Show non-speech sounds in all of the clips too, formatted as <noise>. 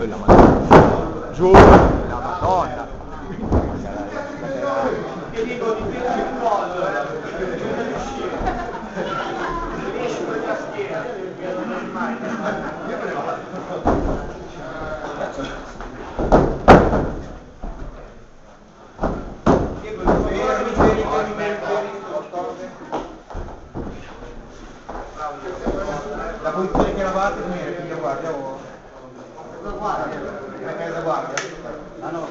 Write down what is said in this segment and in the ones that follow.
Quella madonna. Giù, la madonna. Che dico di più il collo, eh? Riesci con la schiena. Non è mai. La posizione che eravate come era? Quindi guardia o... La guardia. La guardia. Ah no,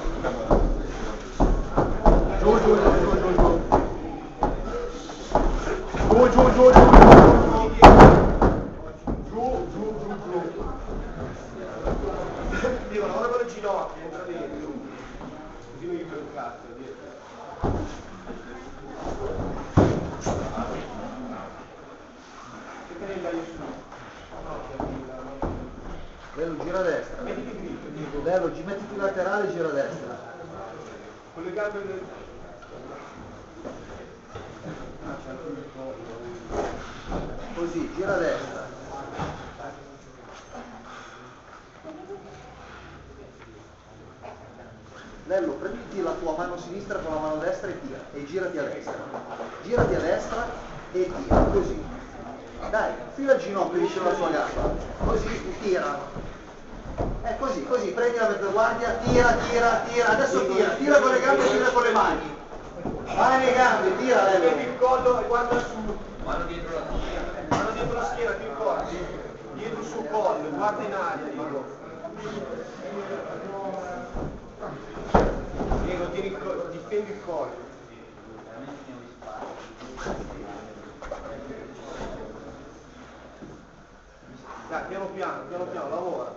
Giù, giù, giù, giù, giù, giù. Giù, giù, giù, giù, giù. Giù, giù. Diego, lavora con le ginocchia, entra dentro. Così non gli fai un cazzo, dietro. Che te ne dai su? No, che arriva, no? Bello, gira a destra. Mettiti dritto, Bello, mettiti laterale e gira a destra. con le gambe del... Così, gira a destra. Lello, prenditi la tua mano sinistra con la mano destra e tira. E girati a destra. Girati a destra e tira, così. Dai, fila il ginocchio vicino alla tua gamba. Così, tira. Eh, così, così, prendi la mezzaguardia, tira, tira, tira. Adesso tira, tira con le gambe e tira con le mani. Vai le gambe, tira Lello. il collo e guarda su. Mano dietro la schiena. Mano dietro la schiena, ti ricordi? Dietro sul collo, guarda in aria, Diego. Diego, il difendi il collo. Dai, piano piano, piano piano, lavora.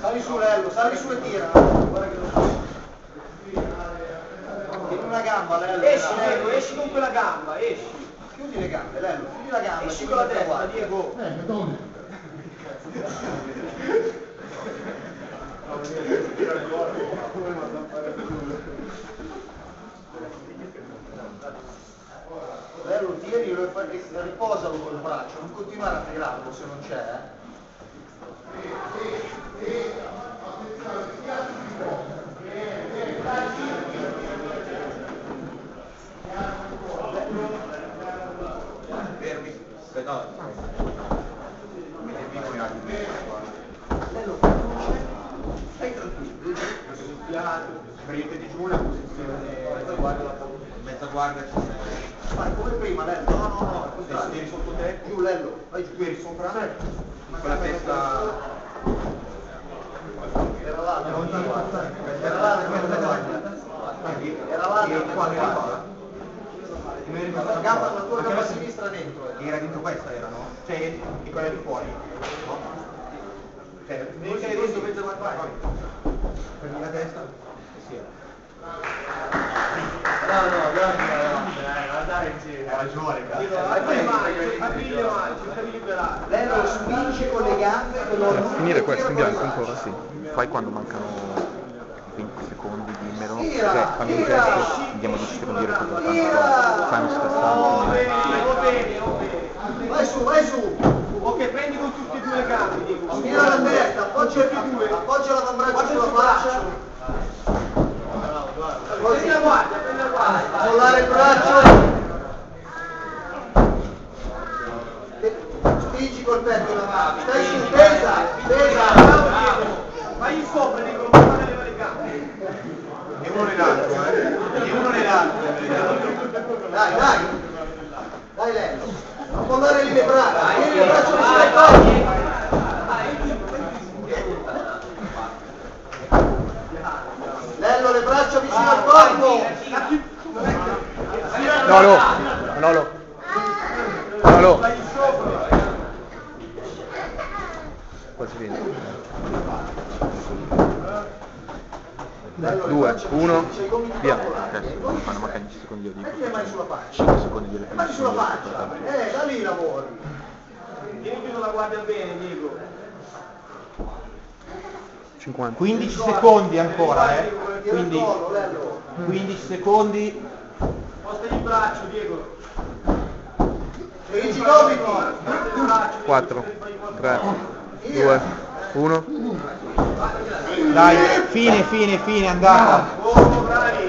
Sali su Lello, sali su e tira. Guarda che lo so. Tieni una gamba Lello. Esci. Diego, esci con quella gamba, esci. Chiudi le gambe, Lello, chiudi la gamba. Esci con la guardia. Diego. Lello, <laughs> <laughs> tienilo e fai- e riposalo col braccio, non continuare a tirarlo se non c'è, eh. Fermi. No. Metti piccoli un attimo. Stai tranquillo. Prendete di giù una posizione. Mezza guardia ci sei. Vai come prima, Lello. No, no, no, al contrario. Tieni sotto te. Giù, Lello, vai giù. Tu eri sopra. Con la testa. Era là, era là, era là, era là, Era qua, era qua. la gamba, la tua gamba sinistra dentro. eh. Era dentro questa era, no? Cioè, e quella di fuori. No? Cioè, Voi sei dentro mezzo guardia. prendi la testa. Sì. No, no, guarda, Ha ragione, Apri le mani, apri le mani, cerca di liberare. Lello spinge con le gambe, con lo Per finire questo in bianco ancora, sì. Fai quando mancano 20 secondi, dimmelo. Cioè, fammi un gesto, andiamo 10 secondi di recupero, tanto fai uno Va scassante. bene, va bene, va bene. Vai su, vai su! Ok, prendi con tutte e due le gambe, Diego. Tira la testa, appoggia più due, appoggia l'avambraccio sulla sul faccia, Prendi la guardia, prendi la guardia. mollare il braccio. dai, dai. Dai Lello. Non può andare lì le braccia. Tieni le braccia vicino ai corpi. Lello, le braccia vicino al corpo. No, no. No, no. No, no. Quasi bene. 2, 1, via. Adesso devo fare una macchina 10 secondi io dico. 5 secondi glielo finisco. Ma sulla faccia, eh, da lì lavori. Tieni chiuso la guardia bene, Diego. 50. 15 secondi ancora, eh. Quindi 15 secondi. Posta il braccio, Diego. 15 gomiti. 4, 3, 2. 1. Dai, fine, fine, fine, andata.